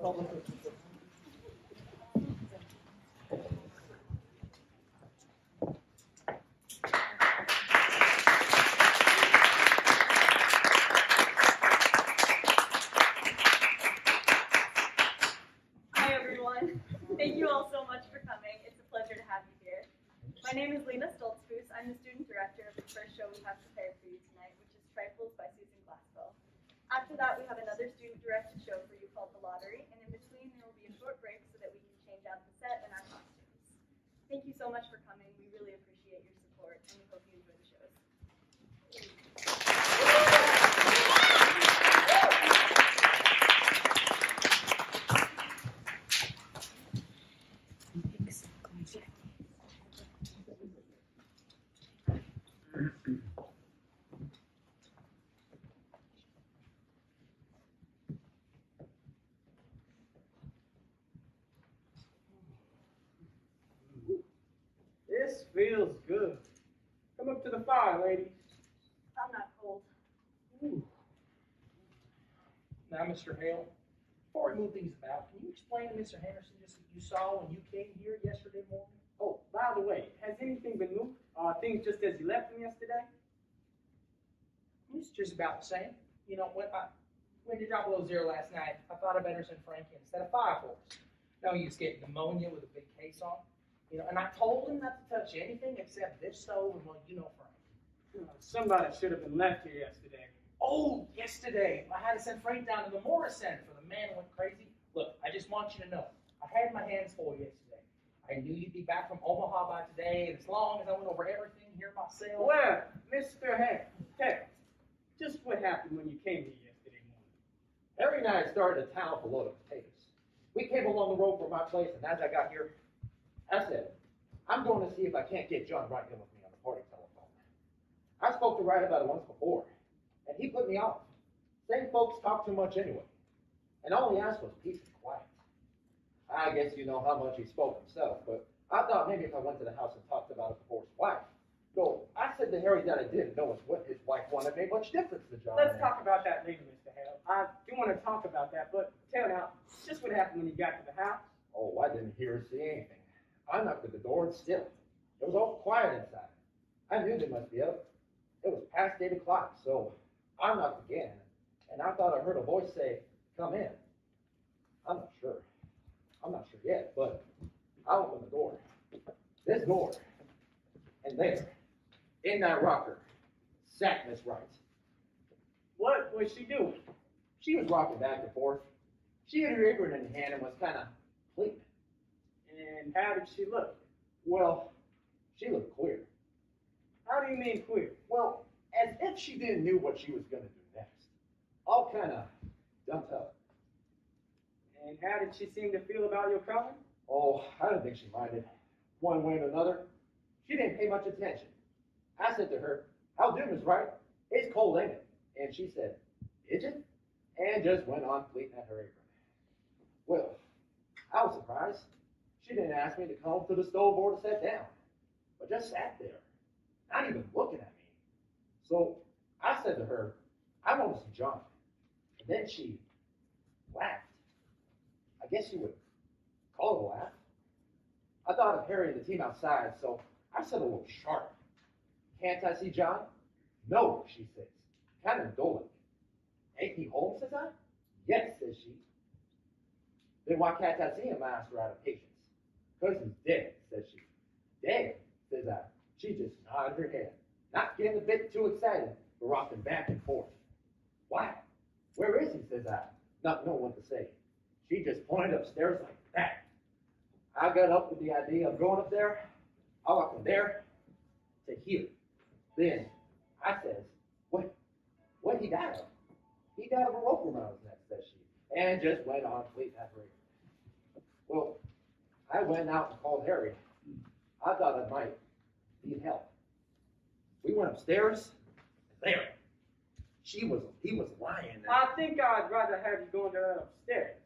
prova para tudo. Mr. Hale, before we move things about, can you explain to Mr. Henderson just what you saw when you came here yesterday morning? Oh, by the way, has anything been moved? Uh, things just as you left them yesterday? It's just about the same. You know, when I when you drop below zero last night, I thought I better send Frankie instead of Fire Force. No use getting pneumonia with a big case on. You know, and I told him not to touch anything except this stove and well, you know, Frank. Uh, somebody should have been left here yesterday. Oh, yesterday I had to send Frank down to the Morris Center for the man went crazy. Look, I just want you to know, I had my hands full yesterday. I knew you'd be back from Omaha by today, and as long as I went over everything here myself. Well, Mr. Heck, Heck, just what happened when you came here yesterday morning? Harry and I started a town a load of potatoes. We came along the road from my place, and as I got here, I said, I'm going to see if I can't get John Wright in with me on the party telephone. I spoke to Wright about it once before, and he put me off. Same folks talk too much anyway. And all he asked was peace and quiet. I guess you know how much he spoke himself, but I thought maybe if I went to the house and talked about it before his wife. So I said to Harry that I didn't know what his wife wanted made much difference to John. Let's talk about that later, Mr. Hale. I do want to talk about that, but tell now, just what happened when you got to the house? Oh, I didn't hear or see anything. I knocked at the door and still. It was all quiet inside. I knew they must be up. It was past eight o'clock, so I knocked again, and I thought I heard a voice say, Come in. I'm not sure. I'm not sure yet, but I opened the door. This door. And there, in that rocker, sat Miss Wright. What was she doing? She was rocking back and forth. She had her apron in her hand and was kind of pleating. And how did she look? Well, she looked queer. How do you mean queer? Well, as if she didn't knew what she was going to do next. All kind of dumped up. And how did she seem to feel about your coming? Oh, I don't think she minded. One way or another, she didn't pay much attention. I said to her, How doom is right? It's cold, ain't it? And she said, Is it? And just went on pleating at her apron. Well, I was surprised. She didn't ask me to come to the stove or to sit down, but just sat there, not even looking at me. So I said to her, I want to see John. And then she laughed. I guess you would call it a laugh. I thought of Harry and the team outside, so I said a little sharp. Can't I see John? No, she says, kind of indolent. Ain't he home, says I? Yes, says she. Then why can't I see him? I asked her out of patience. Because he's dead, says she. Dead, says I. She just nodded her head, not getting a bit too excited, but rocking back and forth. Why? Where is he, says I, not knowing what to say. She just pointed upstairs like that. I got up with the idea of going up there. I walked from there to here. Then I says, what, what he died of? He died of a rope around his says she, and just went on pleading that. Well, I went out and called Harry. I thought I might need help. We went upstairs, and there, she was, he was lying there. I think I'd rather have you go into that upstairs,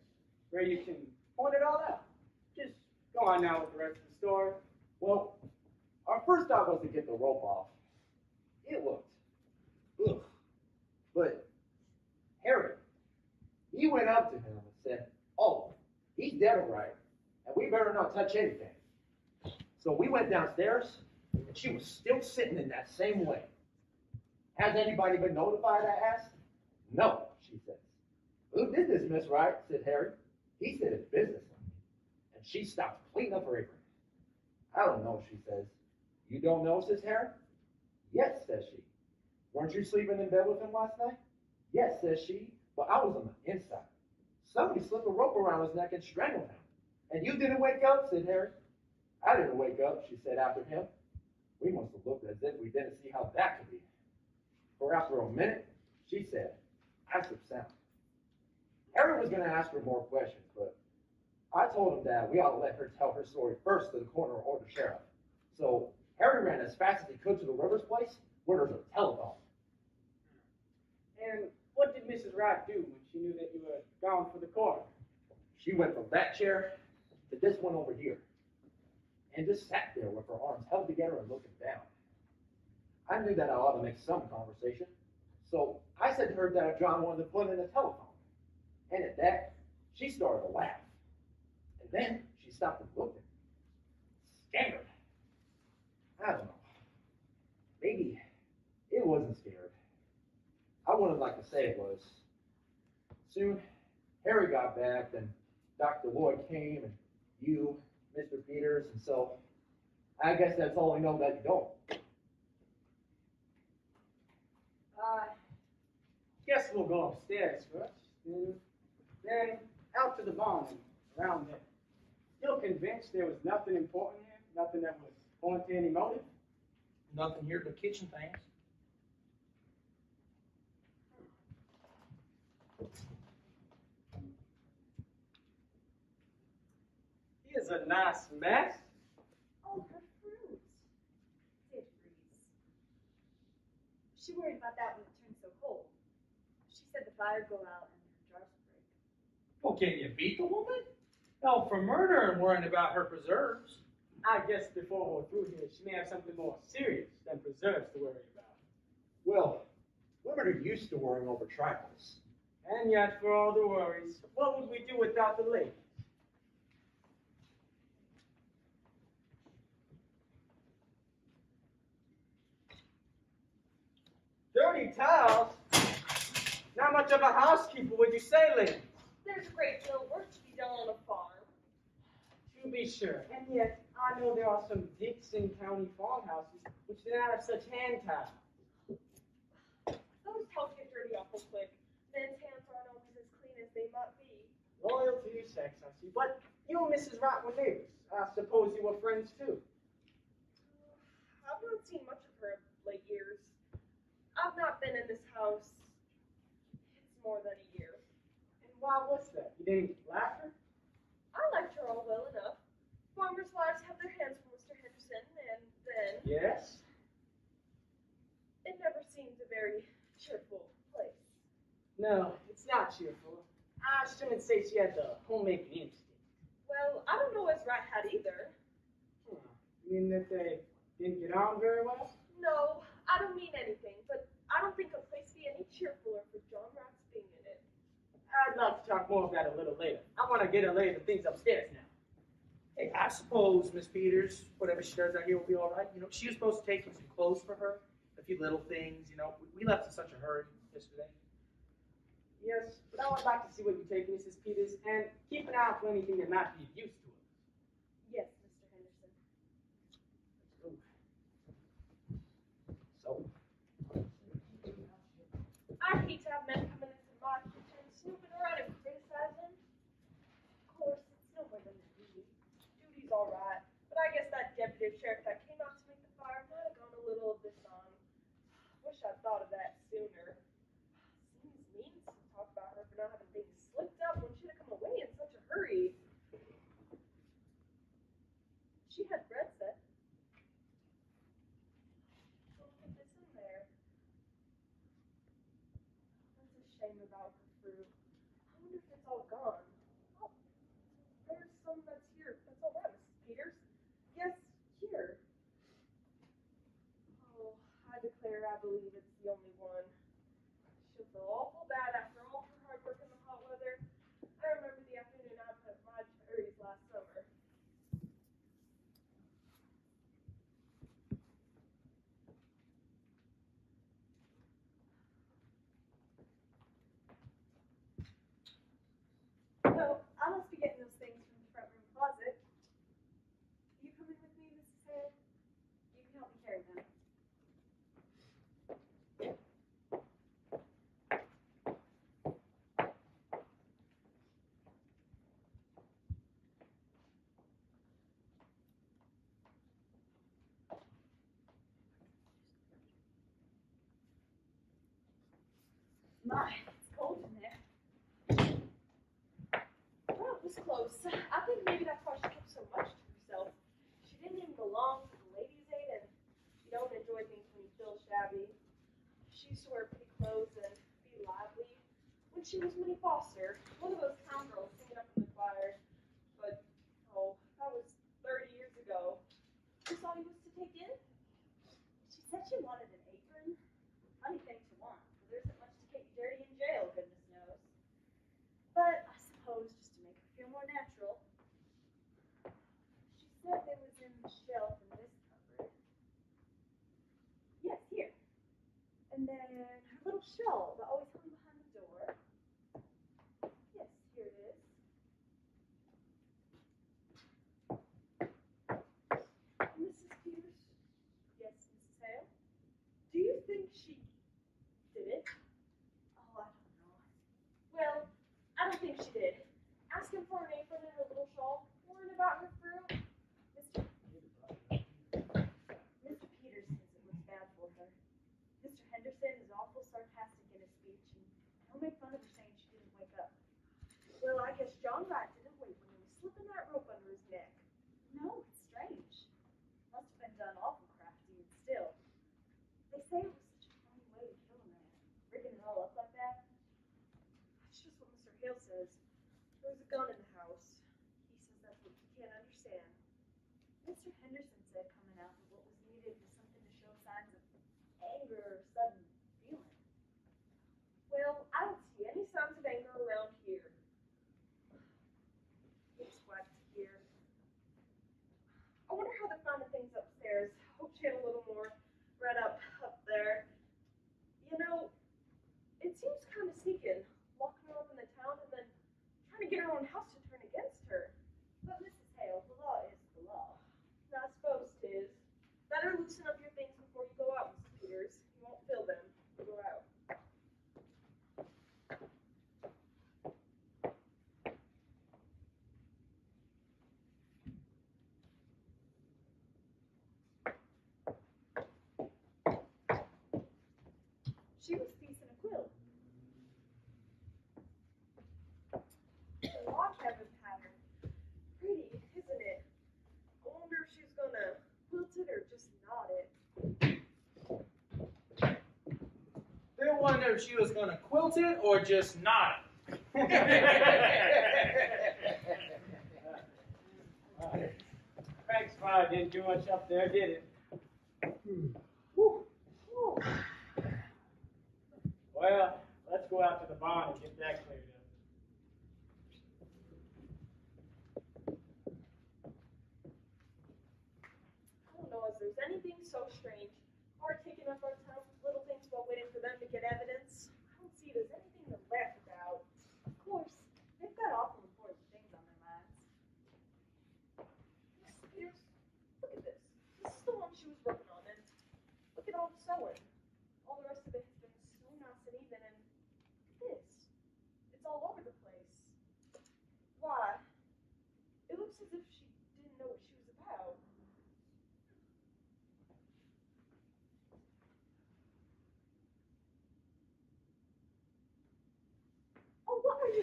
where you can point it all out. Just go on now with the rest of the story. Well, our first thought was to get the rope off. It looked, ugh. But Harry, he went up to him and said, "Oh, he's dead all right, and we better not touch anything. So we went downstairs, and she was still sitting in that same way. Has anybody been notified, I asked. No, she says. Who did this, Miss Wright? said Harry. He said it's business. And she stopped cleaning up her apron. I don't know, she says. You don't know, says Harry? Yes, says she. Weren't you sleeping in bed with him last night? Yes, says she, but I was on the inside. Somebody slipped a rope around his neck and strangled him. And you didn't wake up, said Harry. I didn't wake up, she said after him. We must have looked as if we didn't see how that could be. For after a minute, she said, That's the sound. Harry was going to ask her more questions, but I told him that we ought to let her tell her story first to the coroner or the sheriff. So Harry ran as fast as he could to the Rivers place, where there's a telephone. And what did Mrs. Wright do when she knew that you were gone for the coroner? She went from that chair to this one over here, and just sat there with her arms held together and looking down. I knew that I ought to make some conversation, so I said to her that John wanted to put in a telephone. And at that, she started to laugh. And then she stopped and looked at me. Scared. I don't know. Maybe it wasn't scared. I wouldn't like to say it was. Soon, Harry got back, and Dr. Lloyd came, and you, Mr. Peters, and so I guess that's all I know that you don't. Uh, guess we'll go upstairs first, then, then out to the barn and around there. Still convinced there was nothing important here, nothing that would point to any motive? Nothing here but kitchen things. Here's a nice mess. Oh, her fruits. Did freeze. She worried about that when it turned so cold. She said the fire would go out and her jars would break. Well, can you beat the woman? Hell, for murder and worrying about her preserves. I guess before we're through here, she may have something more serious than preserves to worry about. Well, women are used to worrying over trifles. And yet, for all the worries, what would we do without the ladies? Dirty towels? Not much of a housekeeper, would you say, ladies? There's a great deal of work to be done on a farm. To be sure. And yet, I know there are some Dickson County farmhouses which do not have such hand towels. Those towels get dirty awful quick. Men's hands aren't always as clean as they might be. Loyal to your sex, I see. But you and Mrs. Wright were neighbors. I suppose you were friends too. I've not seen much of her of late years. I've not been in this house. It's more than a year. And why was that? You didn't laugh her? I liked her all well enough. Farmers' wives have their hands full, Mr. Henderson, and then Yes. it never seemed a very cheerful place. No, it's not cheerful. I shouldn't say she had the homemaking instinct. Well, I don't know as Wright had either. Huh. You mean that they didn't get on very well? No, I don't mean anything, but I don't think a place be any cheerfuler for John Wright's being in it. I'd like to talk more of that a little later. I want to get her later things upstairs now. Hey, I suppose Miss Peters, whatever she does out here will be all right. You know, she was supposed to take you some clothes for her, a few little things. You know, we- we left in such a hurry yesterday. Yes, but I would like to see what you take, Mrs. Peters, and keep an eye out for anything that might be of use to us. Yes, Mr. Henderson. So, I hate to have men coming into my kitchen, snooping around and criticizing. Of course, it's no more than duty. Duty's all right, but I guess that deputy sheriff that came out to make the fire might have gone a little bit on. Wish I'd thought of that sooner. Seems mean to talk about her for not having things slicked up when she'd have come away in such a hurry. She had bread set. Don't put this in there. That's a shame about her fruit. I wonder if it's all gone. Oh, there's some that's here. That's all Mrs. Peters. Yes, here. Oh, I declare I believe it's the only one. She'll feel awful bad after all her hard work in the hot weather. I remember mine. show phone in the house. He says that's what he can't understand. Mr. Henderson said coming out that what was needed was something to show signs of anger or sudden feeling. Well, I don't see any signs of anger around here. It's wet here. I wonder how they're finding things upstairs. Hope she had a little more right up up there. You know, it seems kind of sneaking, walking around in the town and then trying to get her own house to turn against her. But Mrs. Hale, the law is the law. Not supposed to. Better loosen up if she was going to quilt it or just not. Thanks, fire didn't do much up there, did it? Well, let's go out to the barn and get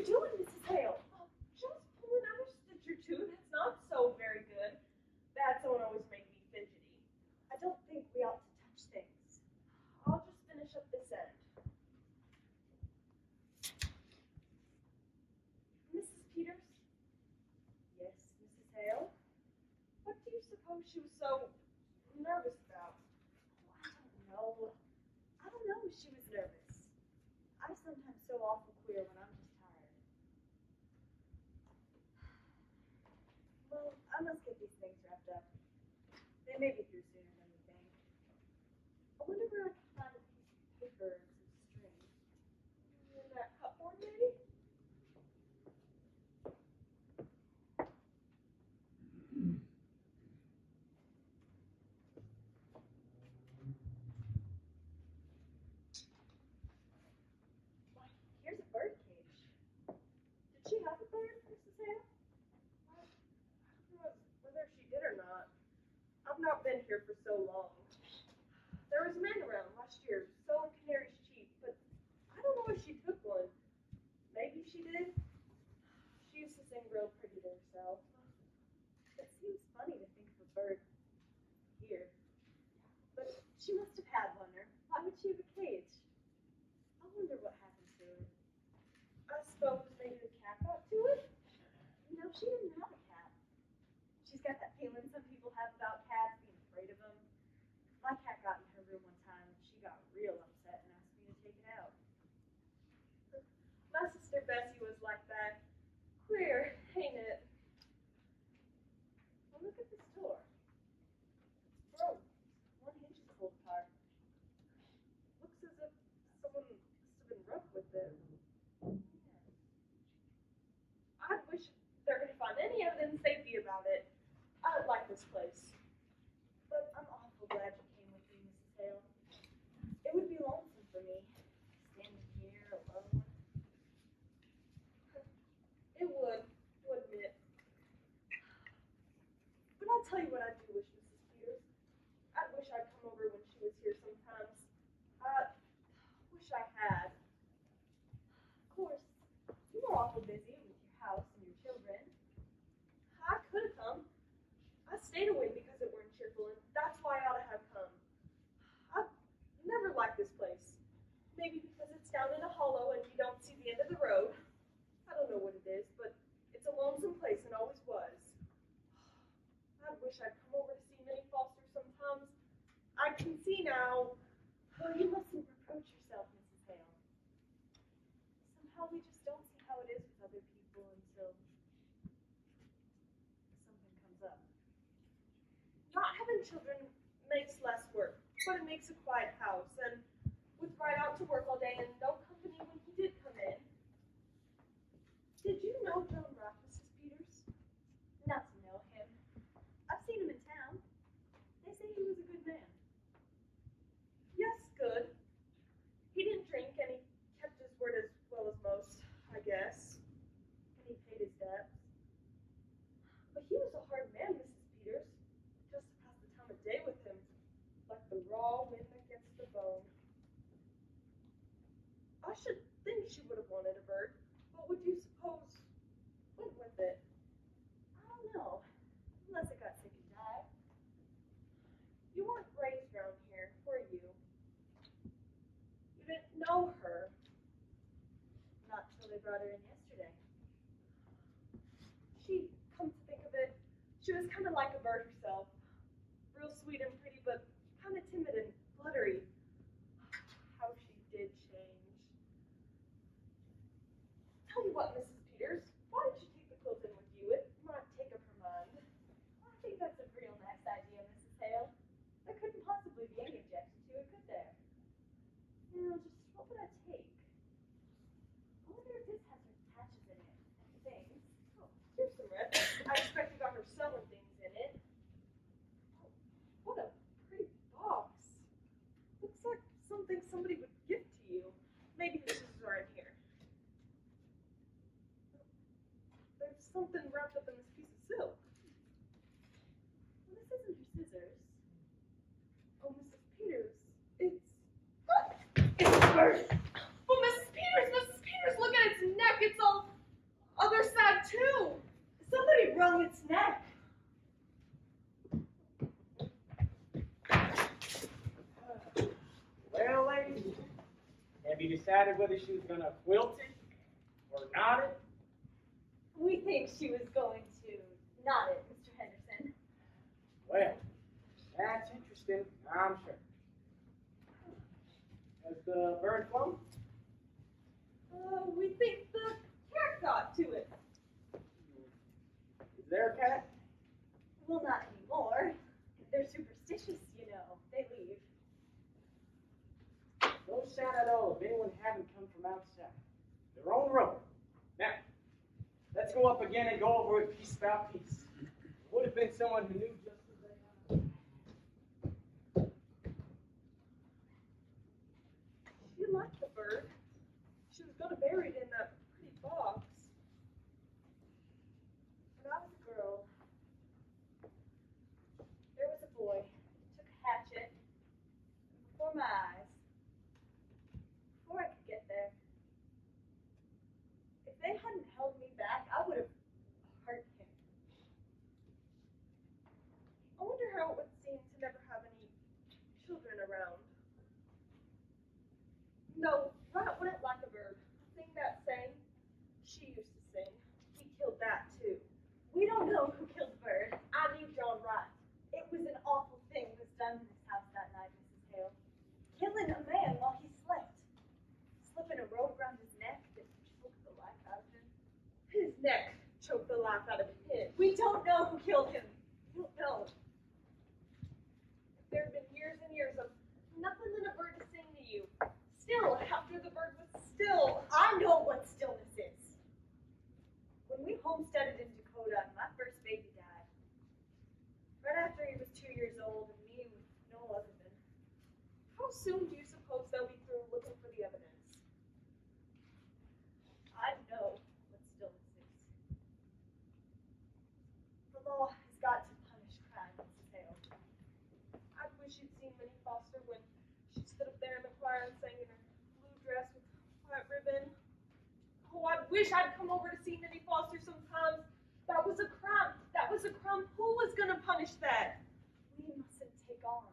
you doing, Mrs. Hale? Just pulling out a stitch or two. That's not so very good. That's don't always make me fidgety. I don't think we ought to touch things. I'll just finish up this end. Mrs. Peters? Yes, Mrs. Hale? What do you suppose she was so nervous about? Oh, I don't know. I don't know if she was nervous. I sometimes so awful queer when I'm I must get these things wrapped up. They may be through sooner than we think. I wonder where I here for so long. There was a man around last year selling canaries cheap, but I don't know if she took one. Maybe she did. She used to sing real pretty to herself. It seems funny to think of a bird here. But she must have had one, or why would she have a cage? I wonder what happened to it. I suppose they did a cat out to it? My cat got in her room one time and she got real upset and asked me to take it out. My sister Bessie was like that. Queer, ain't it? Well, look at this door. It's broke. One hinge is pulled apart. Looks as if someone must have been rough with it. I wish they're gonna find any evidence they'd be about it. I like this place. But I'm awful glad you came with me, Mrs. Hale. It would be lonesome for me, standing here alone. It would, wouldn't it? But I'll tell you what I do wish, Mrs. Peters. I wish I'd come over when she was here sometimes. I wish I had. Of course, you were awful busy with your house and your children. I could have come. I stayed away because it weren't cheerful, and that's why I ought to have come. Liked this place. Maybe because it's down in a hollow and you don't see the end of the road. I don't know what it is, but it's a lonesome place and always was. I wish I'd come over to see Minnie Foster sometimes. I can see now. Well, you mustn't reproach yourself, Mrs. Hale. Somehow we just don't see how it is with other people until something comes up. Not having children makes less work, but it makes a quiet house, and with Wright out to work all day and no company when he did come in. Did you know John Mrs. Peters? Not to know him. I've seen him in town. They say he was a good man. Yes, good. He didn't drink and he kept his word as well as most, I guess. And he paid his debts. But he was a hard man, Mrs. Peters. Just to pass the time of day with him, like the raw that gets the bone. I should think she would have wanted a bird, but would you suppose went with it? I don't know, unless it got sick and died. You weren't raised around here, were you? You didn't know her. Not till they brought her in yesterday. She, come to think of it, she was kind of like a bird herself. Real sweet and pretty, but kind of timid and fluttery. How she did change. Tell you what, Mrs. Peters, why don't you take the quilt in with you? It might take up her mind. I think that's a real nice idea, Mrs. Hale. There couldn't possibly be any objection to it, could there? Now, just what would I take? I wonder if this has her patches in it and things. Oh, here's some red. I expect you got her sewing things in it. Oh, what a pretty box. Looks like something somebody would give to you. Maybe the scissors are in here. There's something wrapped up in this piece of silk. Well, this isn't her scissors. Oh, Mrs. Peters, it's. It's a bird! Oh, Mrs. Peters, Mrs. Peters, look at its neck. It's all other side, too. Somebody wrung its neck. Well, ladies, have you decided whether she was gonna quilt it or knot it? We think she was going to knot it, Mr. Henderson. Well, that's interesting, I'm sure. Has the bird flown? Uh, we think the cat got to it. Is there a cat? Well, not anymore. They're superstitious, you know. They leave. No sign at all of anyone having come from outside. Their own road. Now, let's go up again and go over it piece by piece. Would have been someone who knew just as they are. She liked the bird. She was gonna bury it in that too. We don't know who killed Bird. I need y'all right. It was an awful thing was done in this house that night, Mrs. Hale. Killing a man while he slept. Slipping a rope around his neck that choked the life out of him. His neck choked the life out of his. We don't know who killed him. We don't know. There've been years and years of nothing than a bird to sing to you. Still, after the bird was still, I know what stillness we homesteaded in Dakota, my first baby died. Right after he was two years old, and me with no husband. how soon do you suppose they'll be through looking for the evidence? I know what stillness is. The law has got to punish crime, Mrs. Hale. I wish you'd seen Minnie Foster when she stood up there in the choir and sang in her Oh, I wish I'd come over to see Minnie Foster sometimes. That was a crime. That was a crime. Who was gonna punish that? We mustn't take on.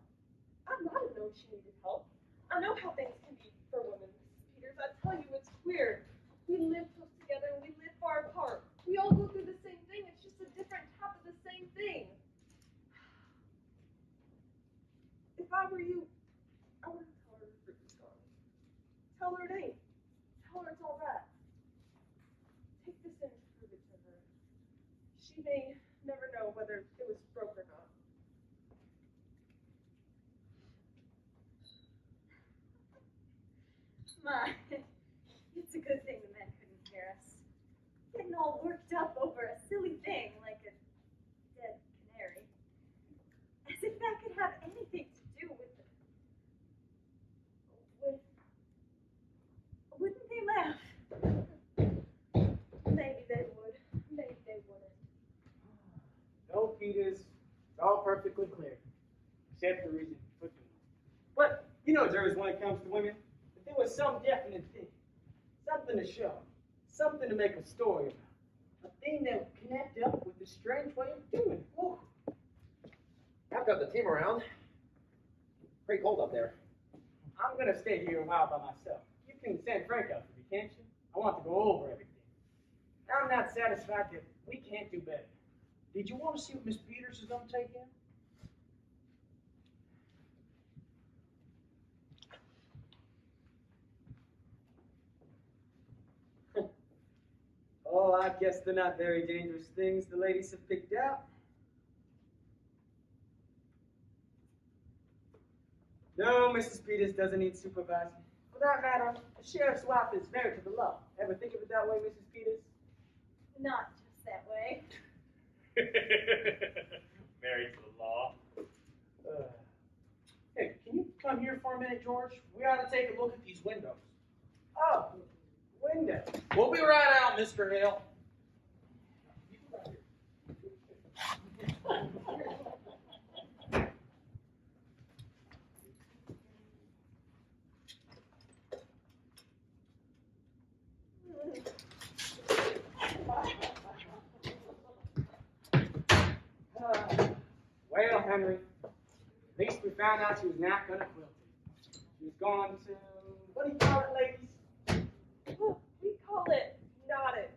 I'm not a known she needed help. I know how things can be for women, Mrs. Peters. I tell you, it's weird. We live close together and we live far apart. We all go through the same thing. It's just a different type of the same thing. If I were you, I wouldn't tell her the fruit was gone. Tell her it ain't. Tell her it's all right. Take this in and prove it to her. She may never know whether it was broke or not. My, it's a good thing the men couldn't hear us. Getting all worked up over a silly thing like a dead canary. As if that could have anything to do with the, with. Wouldn't they laugh? Maybe they would. Maybe they wouldn't. Peters, it's all perfectly clear, except the reason for it. But you know, juries, when it comes to women, if there was some definite thing, something to show, something to make a story about, a thing that would connect up with the strange way of doing it. I've got the team around. Pretty cold up there. I'm gonna stay here a while by myself. You can send Frank out for me, can't you? I want to go over everything. I'm not satisfied that we can't do better. Did you want to see what Miss Peters is gonna take in? Oh, I guess they're not very dangerous things the ladies have picked out. No, Mrs. Peters doesn't need supervising. For that matter, the sheriff's wife is married to the law. Ever think of it that way, Mrs. Peters? Not just that way. Married to the law. Uh, Hey, can you come here for a minute, George? We ought to take a look at these windows. oh, window. We'll be right out, Mr. Hale. Well, Henry, at least we found out she was not going to quilt. She was gone to, what do you call it, ladies? Oh, we call it knotted.